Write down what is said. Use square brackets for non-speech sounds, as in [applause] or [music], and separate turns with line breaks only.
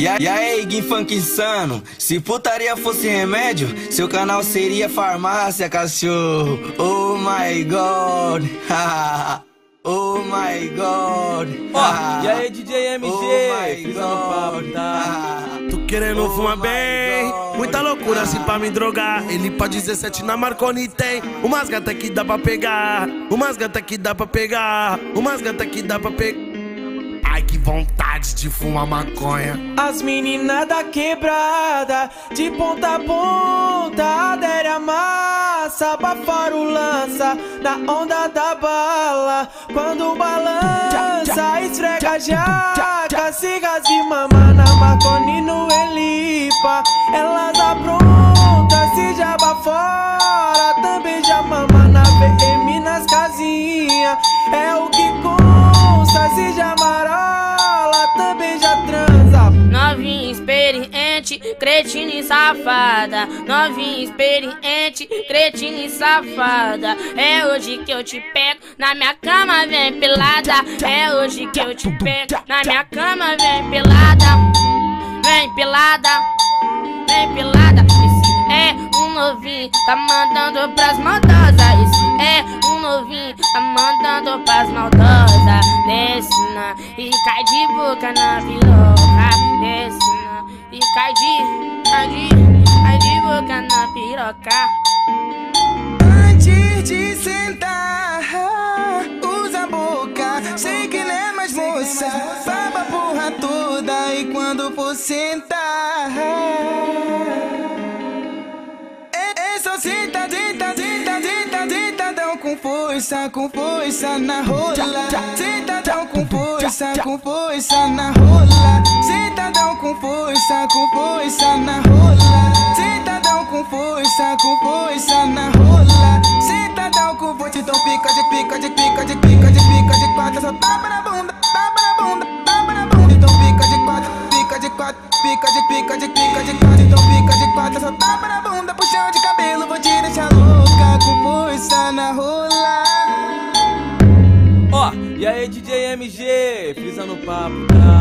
E aí, e aí, Gui Funk Insano? Se putaria fosse remédio, seu canal seria farmácia, cachorro. Oh my god. [laughs] oh my god.
Ó, e aí, DJ MG?
Oh
no papo, tá?
Tô querendo
Oh
fumar
my
bem,
God.
muita loucura assim pra me drogar. Ele pra 17 na Marconi tem umas gatas que dá pra pegar, umas gatas que dá pra pegar, umas gatas que dá pra pegar. Vontade de fumar maconha.
As meninas da quebrada, de ponta a ponta, adere a massa, abafar o lança, na onda da bala. Quando balança, esfrega jaca, cigas e mama na Marconi no
experiente, cretina e safada. Novinha experiente, cretina e safada. É hoje que eu te pego, na minha cama vem pelada. É hoje que eu te pego, na minha cama vem pelada. Vem pelada, vem pelada. Esse é um novinho, tá mandando pras maldosas. Esse é um novinho, tá mandando pras maldosas. Desce na e cai de boca na piroca. Cai de, cai de, cai de boca na piroca.
Antes de sentar, usa a boca. Sei que não é mais moça. Baba a porra toda e quando for sentar. É, é só senta, senta, senta, senta, sentadão com força, com força na rola. Sentadão com força, com força na rola. Com força, com força na rola. Sentadão com força, com força na rola. Sentadão com força, então pica de pica de pica de pica de pica de quatro. Só tapa na bunda, tapa na bunda, tapa na bunda. Então pica de quatro, pica de quatro, pica de pica de pica de quatro. Então pica de quatro, só tapa na bunda, puxão de cabelo. Vou te deixar louca com força na rola.
Ó, e aí, DJ MG? Frisa no papo, tá?